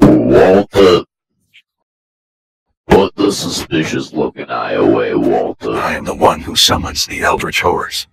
Walter. Put the suspicious looking eye away, Walter. I am the one who summons the Eldritch Horrors.